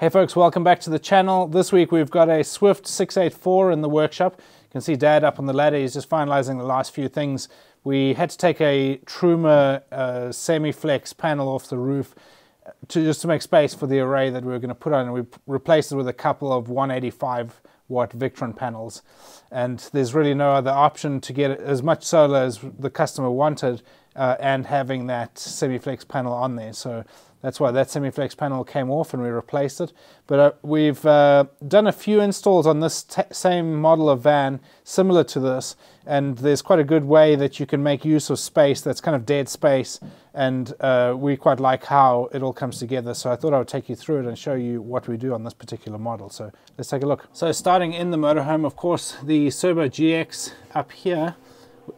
Hey folks, welcome back to the channel. This week we've got a Swift 684 in the workshop. You can see Dad up on the ladder, he's just finalizing the last few things. We had to take a Truma uh, semi-flex panel off the roof to just to make space for the array that we were going to put on and we replaced it with a couple of 185 watt Victron panels and there's really no other option to get as much solar as the customer wanted uh, and having that semi-flex panel on there so that's why that semi-flex panel came off and we replaced it. But uh, we've uh, done a few installs on this same model of van, similar to this, and there's quite a good way that you can make use of space that's kind of dead space, and uh, we quite like how it all comes together. So I thought I would take you through it and show you what we do on this particular model. So let's take a look. So starting in the motorhome, of course, the Cerbo GX up here,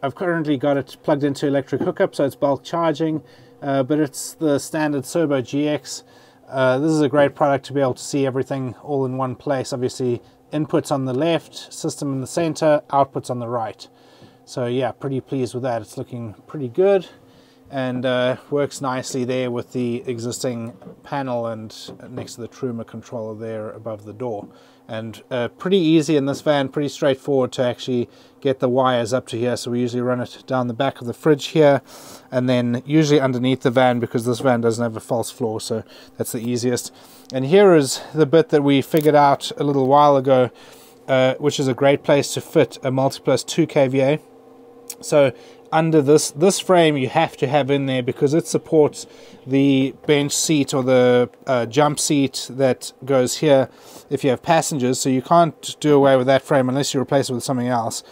I've currently got it plugged into electric hookup, so it's bulk charging uh, but it's the standard Cerbo GX. Uh, this is a great product to be able to see everything all in one place. Obviously, inputs on the left, system in the center, outputs on the right. So yeah, pretty pleased with that. It's looking pretty good and uh, works nicely there with the existing panel and next to the Truma controller there above the door and uh, pretty easy in this van pretty straightforward to actually get the wires up to here. So we usually run it down the back of the fridge here and then usually underneath the van because this van doesn't have a false floor so that's the easiest. And here is the bit that we figured out a little while ago uh, which is a great place to fit a multiplus 2 kVA so under this this frame you have to have in there because it supports the bench seat or the uh, jump seat that goes here if you have passengers. So you can't do away with that frame unless you replace it with something else.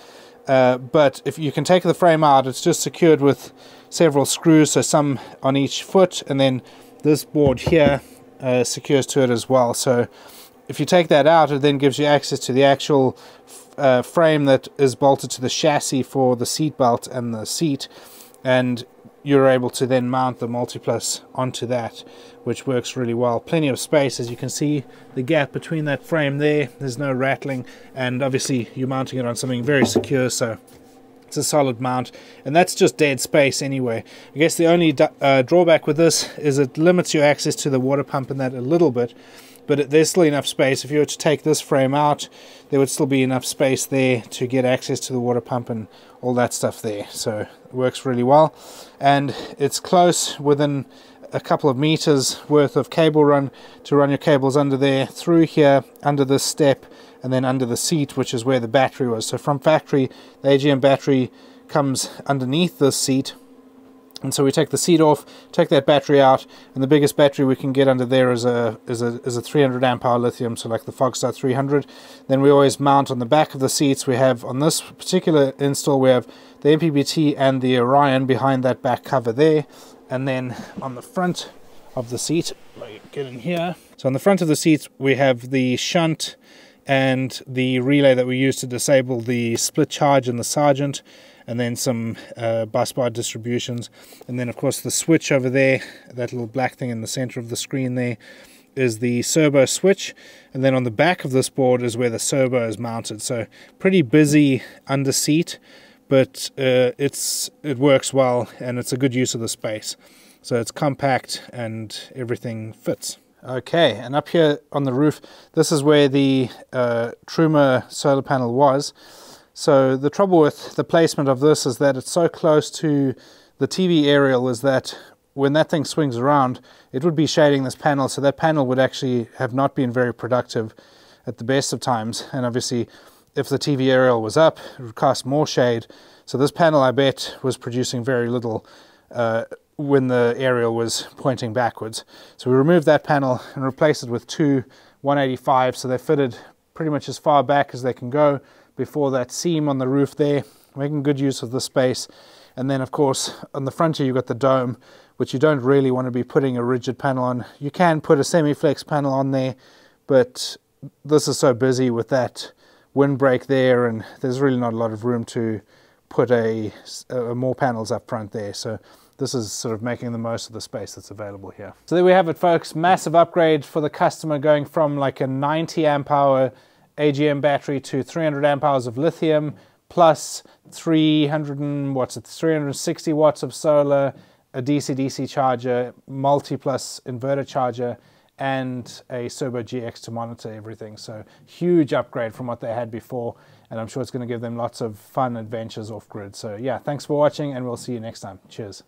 Uh, but if you can take the frame out it's just secured with several screws so some on each foot. And then this board here uh, secures to it as well. So if you take that out it then gives you access to the actual uh, frame that is bolted to the chassis for the seat belt and the seat and you're able to then mount the multiplus onto that which works really well. Plenty of space as you can see the gap between that frame there. There's no rattling and obviously you're mounting it on something very secure so it's a solid mount and that's just dead space anyway I guess the only uh, drawback with this is it limits your access to the water pump and that a little bit but there's still enough space. If you were to take this frame out, there would still be enough space there to get access to the water pump and all that stuff there. So it works really well. And it's close within a couple of meters worth of cable run to run your cables under there, through here, under this step, and then under the seat, which is where the battery was. So from factory, the AGM battery comes underneath this seat and so we take the seat off, take that battery out, and the biggest battery we can get under there is a is a is a 300 amp hour lithium, so like the Fogstar 300. Then we always mount on the back of the seats. We have on this particular install we have the MPPT and the Orion behind that back cover there, and then on the front of the seat, get in here. So on the front of the seats we have the shunt and the relay that we use to disable the split charge and the sergeant and then some uh, bus bar distributions. And then of course the switch over there that little black thing in the center of the screen there is the servo switch. And then on the back of this board is where the Cerbo is mounted. So pretty busy under seat but uh, it's it works well and it's a good use of the space. So it's compact and everything fits okay and up here on the roof this is where the uh, Truma solar panel was so the trouble with the placement of this is that it's so close to the TV aerial is that when that thing swings around, it would be shading this panel, so that panel would actually have not been very productive at the best of times. And obviously, if the TV aerial was up, it would cast more shade. So this panel, I bet, was producing very little uh, when the aerial was pointing backwards. So we removed that panel and replaced it with two 185, so they fitted pretty much as far back as they can go before that seam on the roof there, making good use of the space. And then of course on the front here you've got the dome, which you don't really want to be putting a rigid panel on. You can put a semi-flex panel on there, but this is so busy with that windbreak there and there's really not a lot of room to put a, a more panels up front there. So this is sort of making the most of the space that's available here. So there we have it folks, massive upgrade for the customer going from like a 90 amp hour AGM battery to 300 amp hours of lithium plus 300 and what's it 360 watts of solar a DC DC charger multi plus inverter charger and a Cerbo GX to monitor everything. So huge upgrade from what they had before, and I'm sure it's going to give them lots of fun adventures off grid. So yeah, thanks for watching, and we'll see you next time. Cheers.